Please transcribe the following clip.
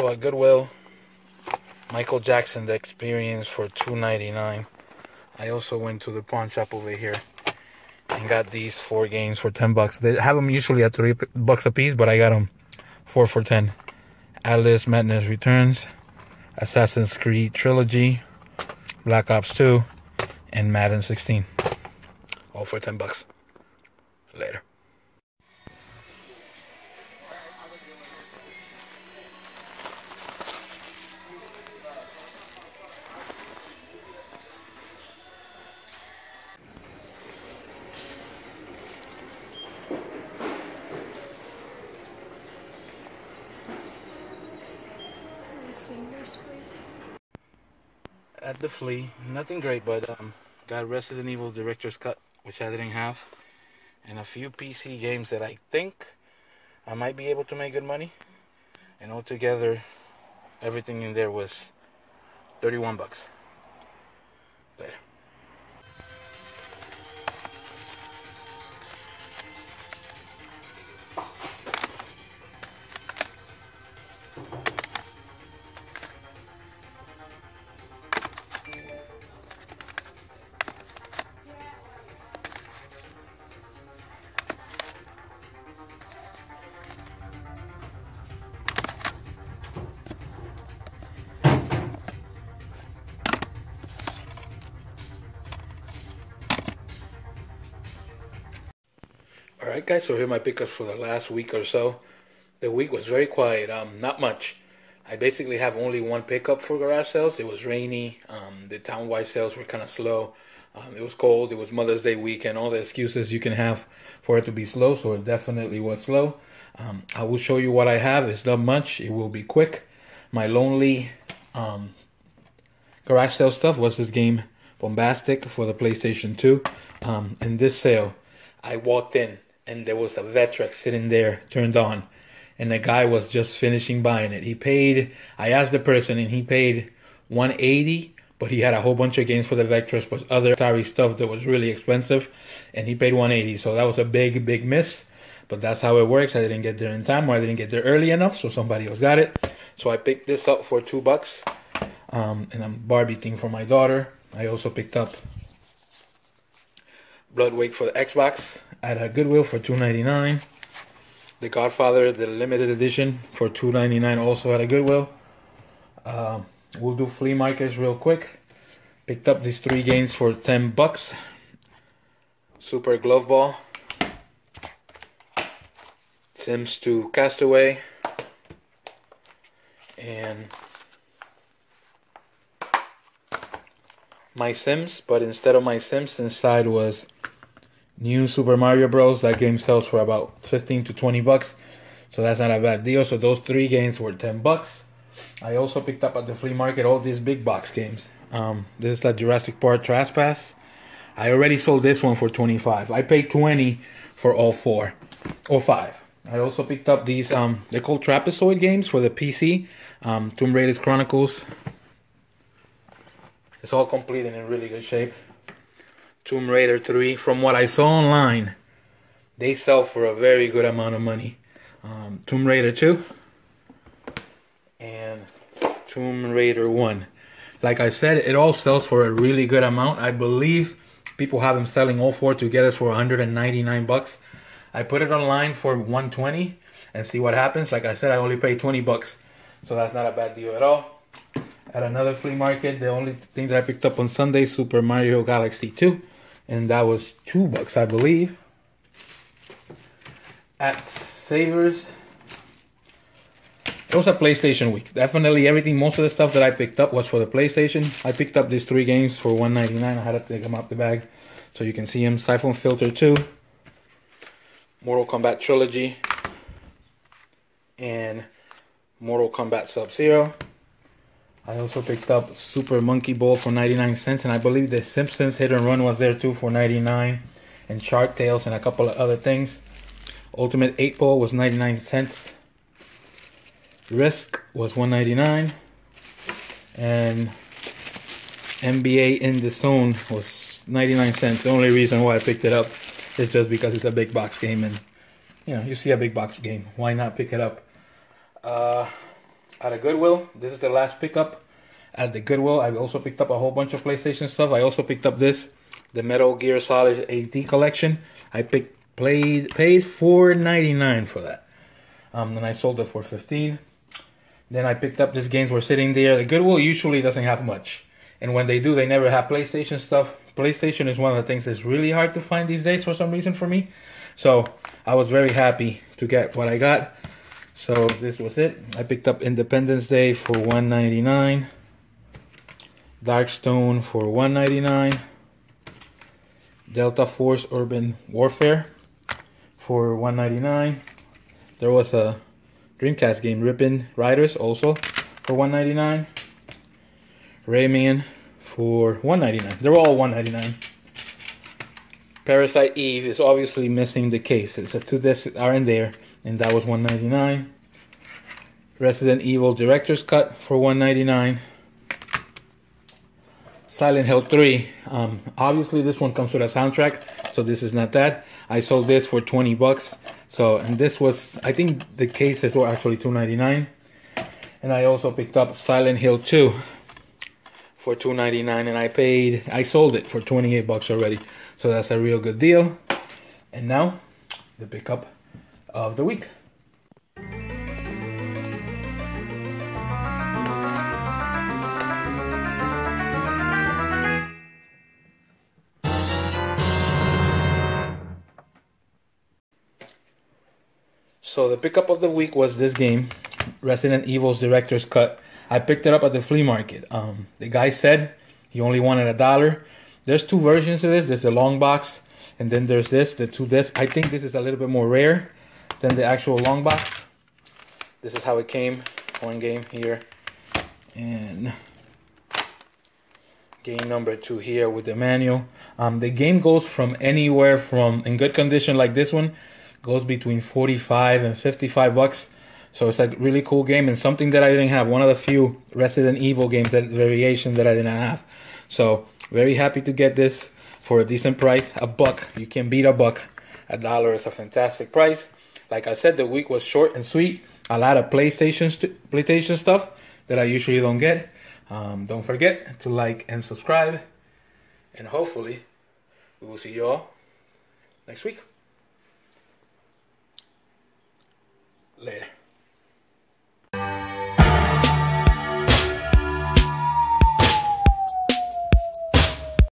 Also at Goodwill, Michael Jackson The Experience for $2.99. I also went to the pawn shop over here and got these four games for 10 bucks. They have them usually at 3 bucks a piece, but I got them 4 for 10. Alice Madness Returns, Assassin's Creed Trilogy, Black Ops 2, and Madden 16. All for 10 bucks. Later. The flea, nothing great, but um, got Resident Evil Director's Cut, which I didn't have, and a few PC games that I think I might be able to make good money. And altogether, everything in there was 31 bucks. All right, guys. So here are my pickups for the last week or so. The week was very quiet. Um, not much. I basically have only one pickup for garage sales. It was rainy. Um, the town-wide sales were kind of slow. Um, it was cold. It was Mother's Day weekend. All the excuses you can have for it to be slow. So it definitely was slow. Um, I will show you what I have. It's not much. It will be quick. My lonely um, garage sale stuff was this game Bombastic for the PlayStation 2. Um, in this sale, I walked in and there was a Vectrex sitting there turned on and the guy was just finishing buying it. He paid I asked the person and he paid 180 but he had a whole bunch of games for the Vectrex plus other Atari stuff that was really expensive and he paid 180 so that was a big big miss but that's how it works. I didn't get there in time or I didn't get there early enough so somebody else got it. So I picked this up for 2 bucks um, and a Barbie thing for my daughter. I also picked up Bloodwake for the Xbox at a Goodwill for $2.99. The Godfather, the limited edition for $2.99 also at a Goodwill. Uh, we'll do flea markets real quick. Picked up these three games for 10 bucks. Super Glove Ball. Sims 2 Castaway. And My Sims, but instead of My Sims, inside was New Super Mario Bros. That game sells for about 15 to 20 bucks. So that's not a bad deal. So those three games were 10 bucks. I also picked up at the flea market all these big box games. Um, this is the Jurassic Park Trespass. I already sold this one for 25. I paid 20 for all four or five. I also picked up these, um, they're called Trapezoid games for the PC. Um, Tomb Raider's Chronicles. It's all complete and in really good shape. Tomb Raider 3, from what I saw online, they sell for a very good amount of money. Um, Tomb Raider 2 and Tomb Raider 1. Like I said, it all sells for a really good amount. I believe people have them selling all four together for 199 bucks. I put it online for 120 and see what happens. Like I said, I only paid 20 bucks. So that's not a bad deal at all. At another flea market, the only thing that I picked up on Sunday, Super Mario Galaxy 2. And that was two bucks, I believe. At Savers, it was a PlayStation week. Definitely everything, most of the stuff that I picked up was for the PlayStation. I picked up these three games for 199 I had to take them out the bag so you can see them. Siphon Filter 2, Mortal Kombat Trilogy, and Mortal Kombat Sub-Zero. I also picked up Super Monkey Ball for 99 cents, and I believe the Simpsons Hit and Run was there too for 99, and Shark Tales and a couple of other things. Ultimate 8 Ball was 99 cents. Risk was 199 and NBA in the zone was 99 cents. The only reason why I picked it up is just because it's a big box game and you know, you see a big box game. Why not pick it up? Uh, at a Goodwill. This is the last pickup at the Goodwill. I also picked up a whole bunch of PlayStation stuff. I also picked up this, the Metal Gear Solid HD collection. I picked played paid four ninety nine for that. Um, then I sold it for fifteen. Then I picked up these games were sitting there. The Goodwill usually doesn't have much, and when they do, they never have PlayStation stuff. PlayStation is one of the things that's really hard to find these days for some reason for me. So I was very happy to get what I got. So this was it. I picked up Independence Day for 199. Darkstone for 199. Delta Force Urban Warfare for 199. There was a Dreamcast game, Rippin' Riders, also for 199. Rayman for 199. They're all 199. Parasite Eve is obviously missing the case. It's a two discs are in there and that was 199 Resident Evil Director's Cut for 199 Silent Hill 3 um, obviously this one comes with a soundtrack so this is not that. I sold this for 20 bucks. So and this was I think the cases were actually 299 and I also picked up Silent Hill 2 for 299 and I paid I sold it for 28 bucks already. So that's a real good deal. And now the pickup of the week. So the pickup of the week was this game, Resident Evil's Director's Cut. I picked it up at the flea market. Um, the guy said he only wanted a dollar. There's two versions of this. There's the long box, and then there's this, the two discs. I think this is a little bit more rare than the actual long box. This is how it came. One game here. And game number two here with the manual. Um, the game goes from anywhere from, in good condition like this one, goes between 45 and 55 bucks. So it's a really cool game and something that I didn't have. One of the few Resident Evil games that variation that I didn't have. So very happy to get this for a decent price. A buck. You can beat a buck. A dollar is a fantastic price. Like I said, the week was short and sweet. A lot of PlayStation st PlayStation stuff that I usually don't get. Um, don't forget to like and subscribe. And hopefully, we will see you all next week. Later.